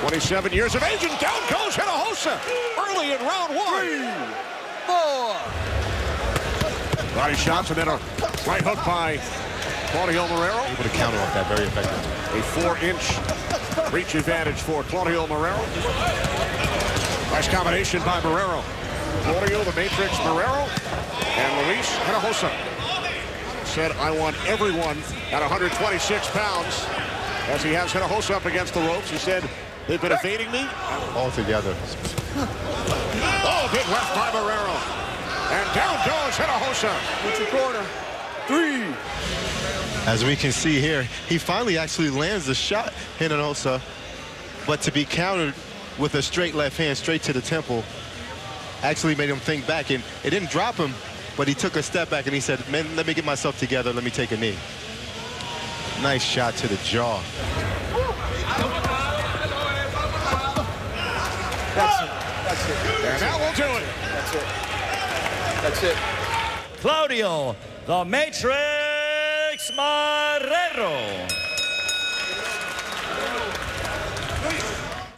27 years of age, and down goes Hinojosa early in round one. Three, Four. Body shots, and then a right hook by Claudio Marrero. Able to counter off that very effectively. A four-inch reach advantage for Claudio Marrero. Nice combination by Marrero. Claudio, the Matrix, Marrero, and Luis Hinojosa said, I want everyone at 126 pounds. As he has Hinojosa up against the ropes, he said, they've been evading me. All together. Oh, good left by Marrero. And down goes Hinojosa. What's your corner? Three. As we can see here, he finally actually lands the shot, Hinojosa, but to be countered with a straight left hand straight to the temple actually made him think back, and it didn't drop him, but he took a step back and he said, man, let me get myself together, let me take a knee. Nice shot to the jaw. That's it. That's it. And that will do it. That's it. That's it. Claudio, the Matrix Marrero.